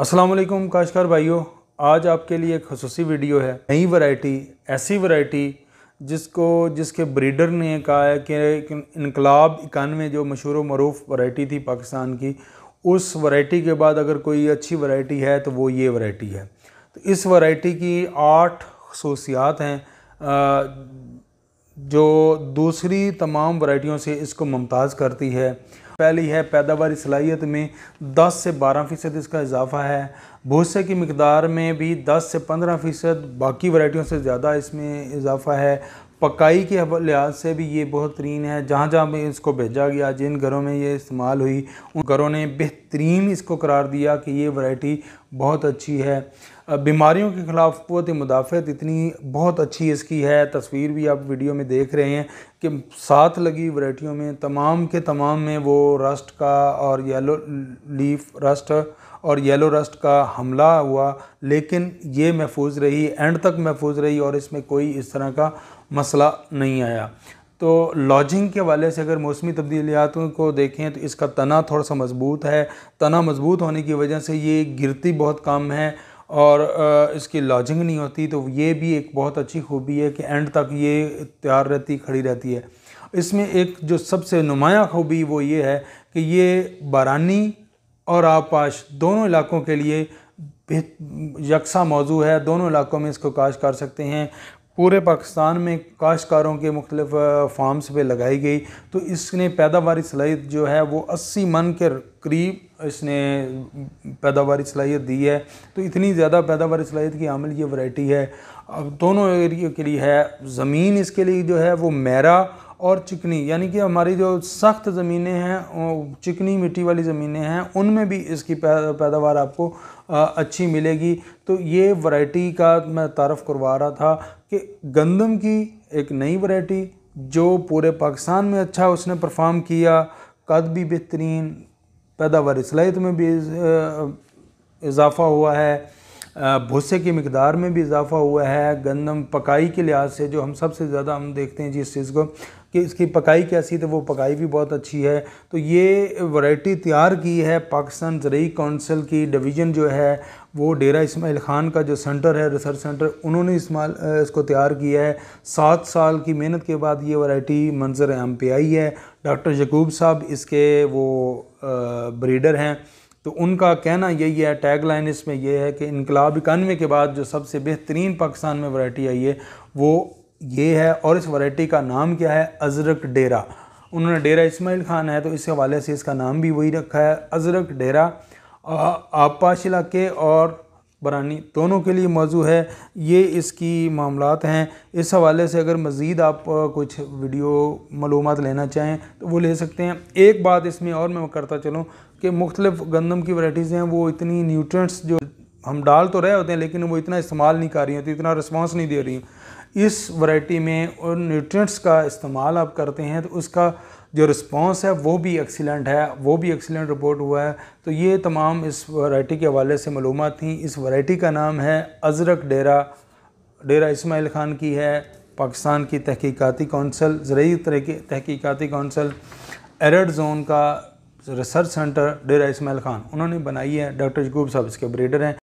वालेकुम काशकार भाइयों, आज आपके लिए एक खसूसी वीडियो है। नई वैरायटी, ऐसी वैरायटी जिसको, जिसके ब्रीडर ने कहा है कि इनकलाब इक्यानवे जो मशहूर मरूफ वैरायटी थी पाकिस्तान की, उस वैरायटी के बाद अगर कोई अच्छी वैरायटी है तो वो ये वैरायटी है। तो इस वैरायटी की आठ खसूसियात हैं जो दूसरी तमाम वैरायटियों से इसको मुमताज़ करती है। पहली है पैदावार सलाहियत में 10 से 12 फ़ीसद इसका इजाफा है। भूसे की मकदार में भी 10 से 15 फ़ीसद बाकी वैरायटियों से ज़्यादा इसमें इजाफा है। पकाई के लिहाज से भी ये बेहतरीन है। जहाँ जहाँ भी इसको भेजा गया, जिन घरों में ये इस्तेमाल हुई, उन घरों ने बेहतरीन इसको करार दिया कि ये वैरायटी बहुत अच्छी है। बीमारियों के ख़िलाफ़ क़वत मुदाफ़त इतनी बहुत अच्छी इसकी है। तस्वीर भी आप वीडियो में देख रहे हैं कि साथ लगी वैरायटियों में, तमाम के तमाम में वो रस्ट का और येलो लीफ रस्ट और येलो रस्ट का हमला हुआ, लेकिन ये महफूज रही एंड तक महफूज रही और इसमें कोई इस तरह का मसला नहीं आया। तो लॉजिंग के वाले से अगर मौसमी तब्दीलियात को देखें तो इसका तना थोड़ा सा मज़बूत है। तना मज़बूत होने की वजह से ये गिरती बहुत कम है और इसकी लॉजिंग नहीं होती तो ये भी एक बहुत अच्छी खूबी है कि एंड तक ये तैयार रहती, खड़ी रहती है। इसमें एक जो सबसे नुमाया खूबी वो ये है कि ये बारानी और आबपाश दोनों इलाकों के लिए यकसा मौजू है। दोनों इलाकों में इसको काश कर सकते हैं। पूरे पाकिस्तान में काश्तकारों के मुख्तलिफ़ फार्म्स पे लगाई गई। तो इसने पैदावारी सलाहियत जो है, वो 80 मन के करीब इसने पैदावारी सलाहियत दी है। तो इतनी ज़्यादा पैदावारी सलाहियत की आमल, ये वैरायटी है। अब दोनों एरिया के लिए है, ज़मीन इसके लिए जो है, वो मेरा और चिकनी, यानी कि हमारी जो सख्त ज़मीनें हैं चिकनी मिट्टी वाली ज़मीनें हैं, उनमें भी इसकी पैदावार आपको अच्छी मिलेगी। तो ये वैरायटी का मैं तारफ़ करवा रहा था कि गंदम की एक नई वैरायटी, जो पूरे पाकिस्तान में अच्छा उसने परफॉर्म किया, कद भी बेहतरीन, पैदावार सलाहियत में भी इजाफ़ा हुआ है। भूसे की मकदार में भी इजाफ़ा हुआ है। गंदम पकाई के लिहाज से जो हम सबसे ज़्यादा हम देखते हैं जिस चीज़ को कि इसकी पकाई कैसी तो वो पकाई भी बहुत अच्छी है। तो ये वैरायटी तैयार की है पाकिस्तान ज़रूरी कौंसिल की डिवीज़न जो है, वो डेरा इसमाइल ख़ान का जो सेंटर है, रिसर्च सेंटर, उन्होंने इस्तेमाल इसको तैयार किया है। सात साल की मेहनत के बाद ये वैरायटी मंजर आम पे आई है। डॉक्टर यकूब साहब इसके वो ब्रीडर हैं। तो उनका कहना यही है टैग लाइन इसमें यह है कि इनकलाब इक्यानवे के बाद जो सबसे बेहतरीन पाकिस्तान में वैरायटी आई है, वो ये है और इस वैरायटी का नाम क्या है? अजरक डेरा। उन्होंने डेरा इसमाइल खान है तो इस हवाले से इसका नाम भी वही रखा है, अजरक डेरा। आपाश इलाके और बरानी दोनों के लिए मौजू है। ये इसकी मामलात हैं। इस हवाले से अगर मज़ीद आप कुछ वीडियो मालूम लेना चाहें तो वो ले सकते हैं। एक बात इसमें और मैं करता चलूँ कि मुख्तलिफ़ गंदम की वैराइटीज़ हैं। वो इतनी न्यूट्रेंट्स जो हम डाल तो रहे होते हैं, लेकिन वो इतना इस्तेमाल नहीं कर रही होती इतना रिस्पॉन्स नहीं दे रही इस वैरायटी में और न्यूट्रेंट्स का इस्तेमाल आप करते हैं तो उसका जो रिस्पॉन्स है, वो भी एक्सीलेंट है, वो भी एक्सीलेंट रिपोर्ट हुआ है। तो ये तमाम इस वैरायटी के हवाले से मालूम थी। इस वैरायटी का नाम है अजरक डेरा। डेरा इसमाइल ख़ान की है, पाकिस्तान की तहकीकती कौंसल ज़रूरी तहकीकती कौंसल एरड जोन का रिसर्च सेंटर डेरा इसमाइल ख़ान। उन्होंने बनाई है। डॉक्टर यकूब साहब इसके ब्रीडर हैं।